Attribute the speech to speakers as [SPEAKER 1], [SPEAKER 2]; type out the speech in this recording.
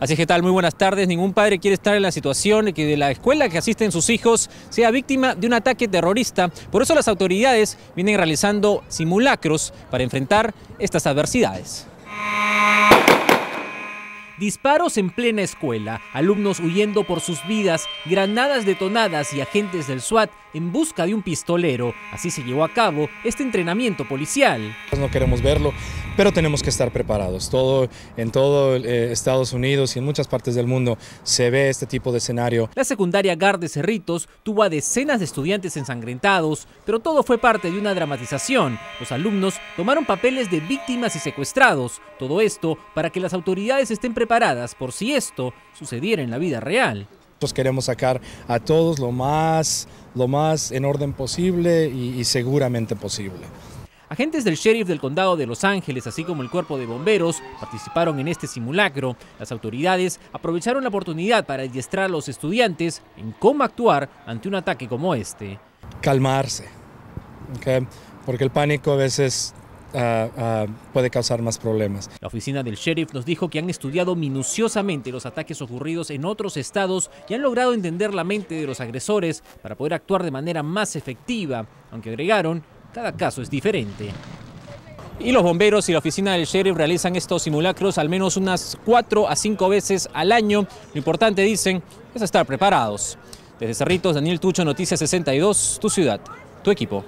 [SPEAKER 1] Así que tal, muy buenas tardes. Ningún padre quiere estar en la situación de que la escuela que asisten sus hijos sea víctima de un ataque terrorista. Por eso las autoridades vienen realizando simulacros para enfrentar estas adversidades. Disparos en plena escuela, alumnos huyendo por sus vidas, granadas detonadas y agentes del SWAT en busca de un pistolero. Así se llevó a cabo este entrenamiento policial.
[SPEAKER 2] No queremos verlo, pero tenemos que estar preparados. Todo, en todo eh, Estados Unidos y en muchas partes del mundo se ve este tipo de escenario.
[SPEAKER 1] La secundaria GAR de Cerritos tuvo a decenas de estudiantes ensangrentados, pero todo fue parte de una dramatización. Los alumnos tomaron papeles de víctimas y secuestrados. Todo esto para que las autoridades estén preparadas preparadas por si esto sucediera en la vida real.
[SPEAKER 2] Nosotros queremos sacar a todos lo más, lo más en orden posible y, y seguramente posible.
[SPEAKER 1] Agentes del sheriff del condado de Los Ángeles, así como el cuerpo de bomberos, participaron en este simulacro. Las autoridades aprovecharon la oportunidad para adiestrar a los estudiantes en cómo actuar ante un ataque como este.
[SPEAKER 2] Calmarse, ¿okay? porque el pánico a veces Uh, uh, puede causar más problemas.
[SPEAKER 1] La oficina del sheriff nos dijo que han estudiado minuciosamente los ataques ocurridos en otros estados y han logrado entender la mente de los agresores para poder actuar de manera más efectiva, aunque agregaron, cada caso es diferente. Y los bomberos y la oficina del sheriff realizan estos simulacros al menos unas 4 a 5 veces al año. Lo importante, dicen, es estar preparados. Desde Cerritos, Daniel Tucho, Noticias 62, tu ciudad, tu equipo.